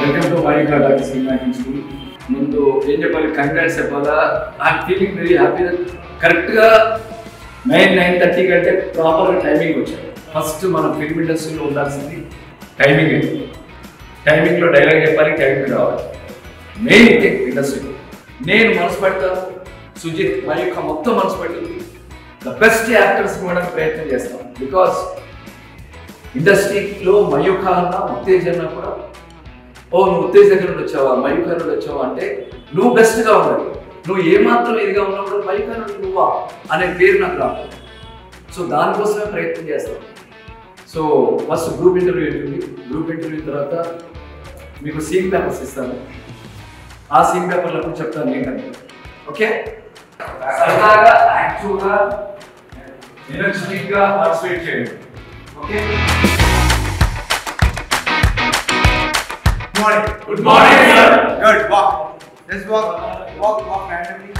Welcome to my doctor cinema school ముందు ఏం చెప్పాలి? కంగ్రాట్స్ చెప్పాలా? ఆ ఫీలింగ్ వెరీ హ్యాపీ కరెక్ట్గా నైన్ నైన్ థర్టీ కంటే ప్రాపర్గా టైమింగ్ వచ్చాయి ఫస్ట్ మనం ఫిల్మ్ ఇండస్ట్రీలో ఉండాల్సింది టైమింగ్ టైమింగ్లో డైలాగ్ చెప్పాలి టైమింగ్ రావాలి. మెయిన్ థింగ్ ఇండస్ట్రీలో నేను మనసు పెడతాను సుజిత్ మయూఖ మొత్తం మనసు పెట్టింది ద బెస్ట్ యాక్టర్స్ ఇవ్వడానికి ప్రయత్నం చేస్తాం. బికాస్ ఇండస్ట్రీలో మయూఖ అన్న ఉత్తేజ్ కూడా ఓ నువ్వు ఉత్తేజ్ దగ్గర నుండి వచ్చావా? మయూఖ నుండి వచ్చావా? అంటే నువ్వు బెస్ట్గా ఉండాలి. నువ్వు ఏమాత్రం ఇదిగా ఉన్నప్పుడు మయూఖ నుండి నువ్వా? అనే పేరు నాకు రాదు. సో దానికోసమే ప్రయత్నం చేస్తాం. సో ఫస్ట్ గ్రూప్ ఇంటర్వ్యూ ఉంటుంది. గ్రూప్ ఇంటర్వ్యూ తర్వాత మీకు సీన్ పేపర్స్ ఇస్తాను. ఆ సీన్ పేపర్లకు చెప్తాను నేను ఓకే? సరదాగా యాక్టివ్గా ఎనర్జెటిక్గా పార్టిసిపేట్ చేయండి. Okay? Morning. Good morning, sir. Good. Walk. Just walk. Walk. Walk randomly.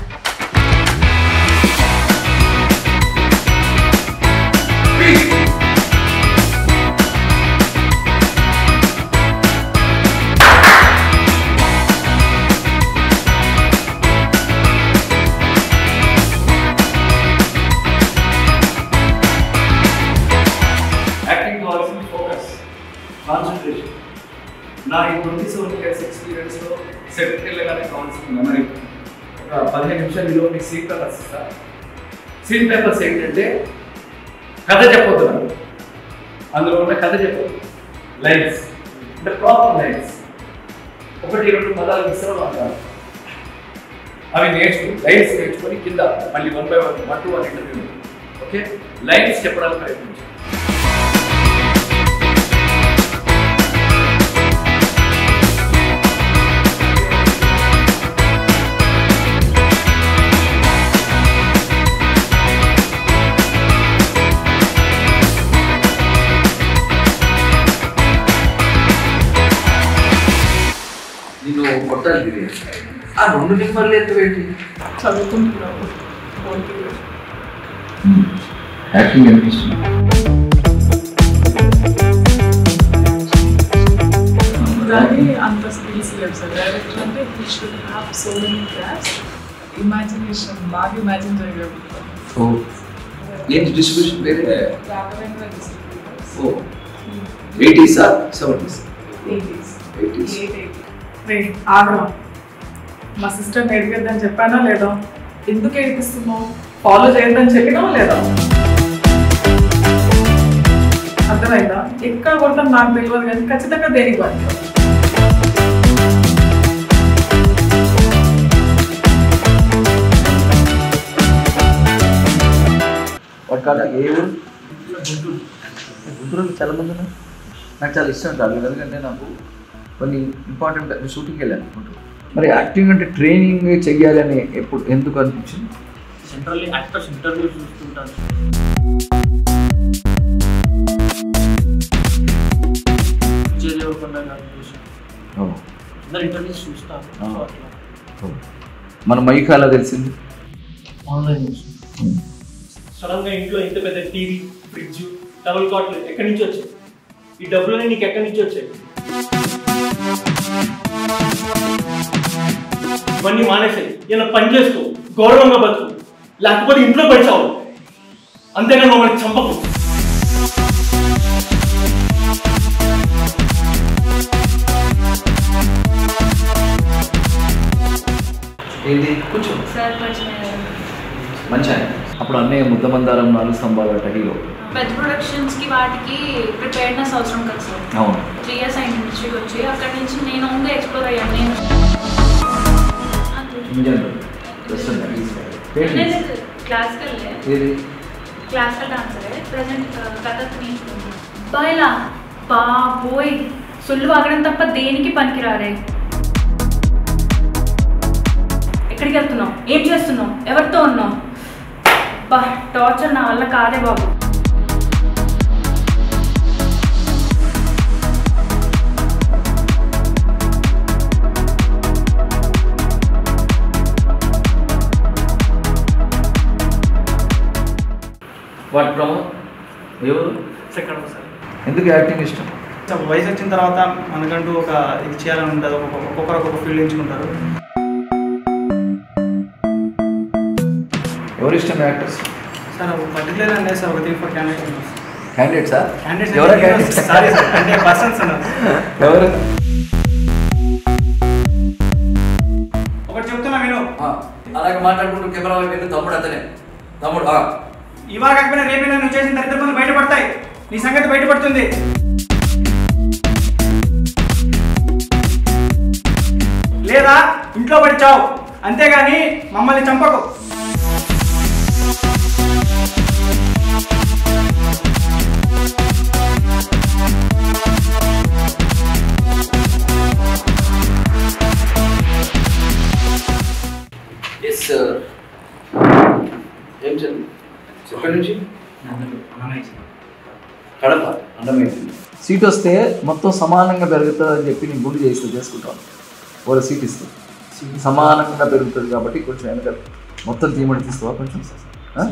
నా ఈ ట్వంటీ సెవెన్ ఇయర్స్ ఎక్స్పీరియన్స్లో సెట్ వెళ్ళగానే కావాల్సిన మెమరీ ఒక పదిహేను నిమిషాలు మీకు సీన్ పేపర్స్ ఇస్తా. సీన్ పేపర్స్ ఏంటంటే కథ చెప్పొద్దు నాకు అందులో ఉన్న కథ చెప్పొద్దు. లైన్స్ అంటే ప్రాపర్ లైన్స్ ఒకటి రెండు పదాలు మిశ్రమం అంటారు. అవి నేర్చుకుని లైన్స్ నేర్చుకొని కింద మళ్ళీ one by one one two one interview okay lines చెప్పడానికి ప్రయత్నించాను కొట్టాలి ఇది ఆ రెండు నెంబర్లు ఎంత ఏంటి చదువుకుంటున్నాము యాక్టింగ్ అనిపిస్తుంది కానీ అంత స్కిల్స్ లేవు సార్ డైరెక్టర్ అంటే he should have so many crafts imagination బాగా ఇమాజిన్ చేయగలుగుతాం ఓ ఏంటి డిస్ట్రిబ్యూషన్ వేరే రాఘవేంద్ర డిస్ట్రిబ్యూటర్స్ ఓ ఎయిటీసా సెవెంటీస్ ఎయిటీస్ ఎయిటీస్ ఎయిట్ ఆగమా మా సిస్టర్ని ఎడిగద్దని చెప్పానా లేదా? ఎందుకు ఏడిపిస్తున్నావు? ఫాలో చేయొద్దని చెప్పినా లేదా? అర్థమైందా? ఎక్కడ కొడతాం నాకు తెలియదు కానీ ఖచ్చితంగా దేనికి పడతాం వాటి కాదు ఏ ఊరు? గుంటూరులో చాలా మంది నాకు చాలా ఇష్టం కాదు ఎందుకంటే నాకు కొన్ని ఇంపార్టెంట్ షూటింగ్కి వెళ్ళాను గుంటూరు మరి యాక్టింగ్ అంటే ట్రైనింగ్ చెయ్యాలని ఎప్పుడు ఎందుకు అనిపించింది? సెంట్రల్ యాక్టర్స్ ఇంటర్వ్యూ చూస్తుంటాను. అందరు ఇంటర్వ్యూస్ చూస్తాను. మన మైక్ అలా తెలిసింది? ఆన్లైన్ సడన్గా ఇంట్లో ఇంత పెద్ద టీవీ ఫ్రిడ్జ్ డబుల్ కాట్లు ఎక్కడి నుంచి వచ్చాయి? ఈ డబ్బులని నీకు ఎక్కడి నుంచి వచ్చాయి? ఇవన్నీ మానేసాయి ఇలా పని చేసుకో. గౌరవంగా బతుకు. లేకపోతే ఇంట్లో పడిచావు అంతేగాని మమ్మల్ని చంపకు. ఏంటి కూర్చో. సార్ అయ్యారు. మంచి ఆయన. అప్పుడు అన్నయ్య ముద్దమందారం నాలుగు స్తంభాలు అట్ట హీరో. పెద్ద ప్రొడక్షన్స్కి వాటికి ప్రిపేర్నెస్ అవసరం కదా సార్. అవును. త్రీ ఇయర్స్ అయిన ఇండస్ట్రీకి వచ్చి. అక్కడి నుంచి నేను ఓన్గా ఎక్స్ప్లోర్ అయ్యాను. నేను వెస్టర్న్ క్లాసికల్ క్లాసికల్ డాన్సరే ప్రజెంట్ కథక్ నేర్చుకుంటున్నాను బాయిలా బాబోయ్. సొల్లు వాగడం తప్ప దేనికి పనికిరారే? ఎక్కడికి వెళ్తున్నావు? ఏం చేస్తున్నావు? ఎవరితో ఉన్నావు? బా టార్చర్ నా వల్ల కాదే బాబు. వాటి ప్రభావం ఎవరు? Second sir. ఎందుకు యాక్టింగ్ ఇష్టం? వయసు వచ్చిన తర్వాత మనకంటూ ఒక ఇది చేయాలని ఉంటుంది ఒక్కొక్క ఒక్కొక్కరు ఒక్కొక్క ఫీల్డ్ ఎంచుకుంటారు. ఎవరు ఇష్టం యాక్టర్స్ సార్ పర్టికులర్ అంటే సార్ ఒక త్రీ ఫోర్ క్యాండిడేట్ క్యాండిడేట్సా క్యాండిడేట్స్ ఎవరా క్యాండిడేట్స్ సారీ సార్ అంటే పర్సన్స్ ఎవరు? ఒకటి చెప్తున్నా విను. అలాగే మాట్లాడుకుంటూ కెమెరాలో మీద తమ్ముడు అతనే. తమ్ముడు ఆ. ఇవాళ కాకపోయినా రేపైనా నువ్వు చేసిన దరిద్ర పనులు బయటపడతాయి. నీ సంగతి బయటపడుతుంది. లేదా ఇంట్లో పడి చావు. అంతేగాని మమ్మల్ని చంపకు. కడప అర్థమైంది సీట్ వస్తే మొత్తం సమానంగా పెరుగుతుంది అని చెప్పి నేను గుండు చేయిస్తూ చేసుకుంటాను వాళ్ళ సీట్ ఇస్తే. సమానంగా పెరుగుతుంది కాబట్టి కొంచెం వెనక మొత్తం తీయమని తీస్తావా కొంచెం ఆ?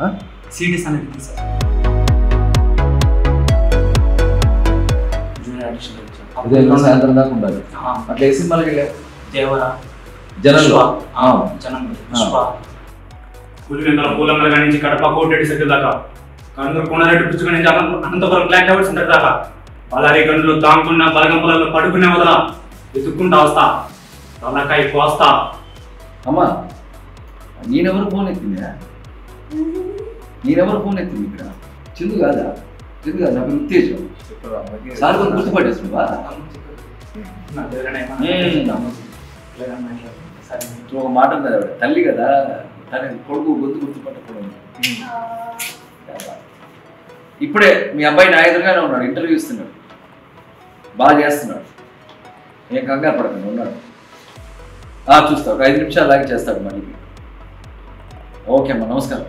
ఆ? సిడీస్ అనేది సార్ ఇదే ఎన్నో సాయంత్రం దాకా ఉండాలి. అట్లా ఏ సినిమాలకి వెళ్ళావు దేవరా జనంలో. ఆ. జనం ఆ. పులివెందుల పూలంగల కాడి నుంచి కడప కోటరెడ్డి సెట్ దాకా. కన్నూరు కోనారెడ్డి పుచ్చుక నుంచి అనంత- అనంతపురం క్లాక్ టవర్స్ సెంటర్ దాకా. బలారి గంటలు తాంకున్న బలగం పొలాల్లో పడుకునే వదల వెతుక్కుంటా వస్తా. తలకాయ కోస్తా. అమ్మా నేనెవరు ఫోన్ ఎత్తిందా నేనెవరు ఫోన్ ఎత్తింది ఇక్కడ? చిందు కాదా? చిందు కాదు? నా పేరు ఉత్తేజం. సార్ కొంచెం గుర్తుపట్టేస్తున్నావా? ఒక మాట ఉన్నది ఆవిడ తల్లి కదా తన కొడుకు గొంతు గుర్తుపట్టకూడదు. ఇప్పుడే మీ అబ్బాయి నా ఎదురుగానే ఉన్నాడు ఇంటర్వ్యూ ఇస్తున్నాడు. బాగా చేస్తున్నాడు. ఏం కంగారు పడకండి ఉన్నాడు. ఆ, చూస్తా ఒక ఐదు నిమిషాలు లాగి చేస్తాడు మళ్ళీ. ఓకే అమ్మా నమస్కారం.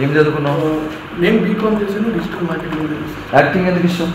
ఏం చదువుకున్నావు? నేను బీకామ్ చేశాను డిజిటల్ మార్కెటింగ్. యాక్టింగ్ ఎందుకు ఇష్టం?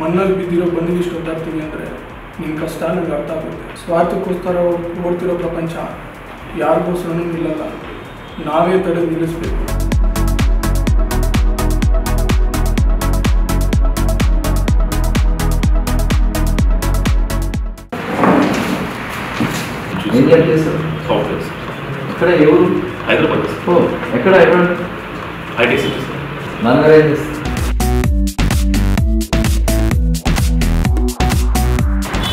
ಮಣ್ಣಲ್ಲಿ ಬಿದ್ದಿರೋ ಬಂದಿಗೆ ಇಷ್ಟು ಒದ್ದಾಡ್ತೀವಿ ಅಂದರೆ ನಿನ್ನ ಕಷ್ಟ ನನಗೆ ಅರ್ಥ ಆಗುತ್ತೆ ಸ್ವಾರ್ಥಕ್ಕೋಸ್ಕರ ಓಡ್ತಿರೋ ಪ್ರಪಂಚ ಯಾರಿಗೋಸ್ಕರನೂ ನಿಲ್ಲಲ್ಲ ನಾವೇ ತಡೆದು ನಿಲ್ಲಿಸ್ಬೇಕು ఏం జాబ్ చేస్తారు సాఫ్ట్వేర్స్ ఎక్కడ ఎవరు హైదరాబాద్ ఓ ఎక్కడ ఎక్కడ ఐటీ సిటీస్ నాన్నగారు ఏం చేస్తారు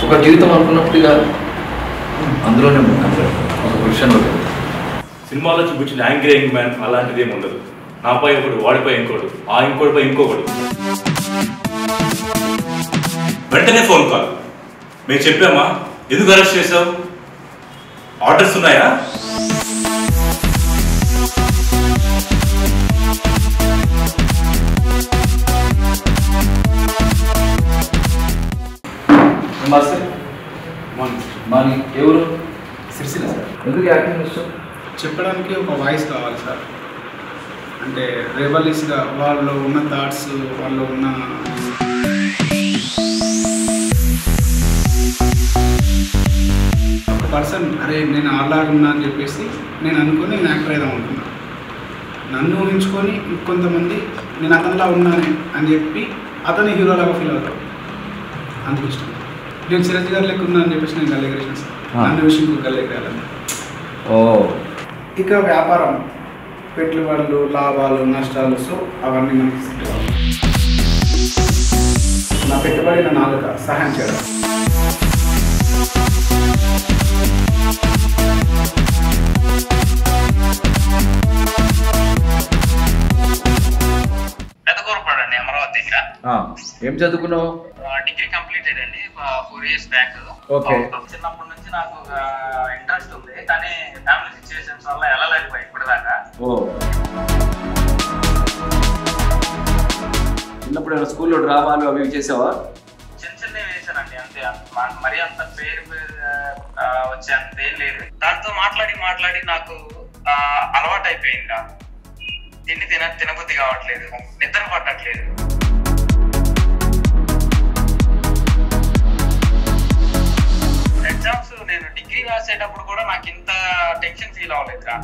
ఒక జీవితం అనుకున్నట్టుగా అందులోనే ఒక పొజిషన్లో సినిమాలో చూపించిన యాంగ్రీ యంగ్ మ్యాన్ అలాంటిది ఏమి ఉండదు. నాపై ఒకడు వాడిపై ఇంకోడు ఆ ఇంకోటిపై ఇంకొకడు. వెంటనే ఫోన్ కాల్. మేము చెప్పామా? ఎందుకు అరెస్ట్ చేసావు ఆర్డర్స్ ఉన్నాయా? మాస్టర్ మాని ఎవరు? సిరిసిల్ల సార్. ఎందుకు యాక్టింగ్ ఇష్టం చెప్పడానికి ఒక వాయిస్ కావాలి సార్. అంటే రెబలిస్గా వాళ్ళు ఉన్న థాట్స్ వాళ్ళు ఉన్న ఒక పర్సన్ అరే నేను ఉన్నా అని చెప్పేసి నేను అనుకుని నేను యాక్టర్ అయిదాం అనుకున్నా. నన్ను ఊహించుకొని ఇంకొంతమంది నేను అతనిలా ఉన్నాను అని చెప్పి అతని హీరోలాగా ఫీల్ అవుతాడు అందుకు ఇష్టం నేను చిరంజీవి గారి లెక్క ఉన్నా అని చెప్పేసి నేను గల్లెగరేసాను సార్ ఆ. నన్ను విషయం ఇంకో గల్లెగరేయాలని ఓ ఇక వ్యాపారం పెట్టుబడులు లాభాలు నష్టాలు సో అవన్నీ మనకి. నా పెట్టుబడి నా నాలుక సహాయం చేయడం ఏం చదువుకున్నావు? డిగ్రీ కంప్లీటెడ్ అండి ఫోర్ ఇయర్స్ బ్యాక్ Okay. చిన్నప్పటి నుంచి నాకు ఇంట్రెస్ట్ ఉంది కానీ ఫ్యామిలీ సిచ్యువేషన్స్ వల్ల వెళ్ళలేకపోయి ఇప్పటిదాకా. ఓ. చిన్నప్పుడు ఏమైనా స్కూల్లో డ్రామాలు అవి చేసావా? చిన్న చిన్నవి వేసానండి అంతే. అంత- మా- మరీ అంత పేరు వచ్చే అంత ఏం లేదు. దాంతో మాట్లాడి మాట్లాడి నాకు అలవాటు అయిపోయింది తిండి తిన తినబుద్ధి కావట్లేదు నిద్ర పట్టట్లేదు. డిగ్రీ రాసేటప్పుడు కూడా నాకు ఇంత టెన్షన్ ఫీల్ అవ్వలేదురా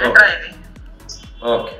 ఏంట్రా ఇది ఓకే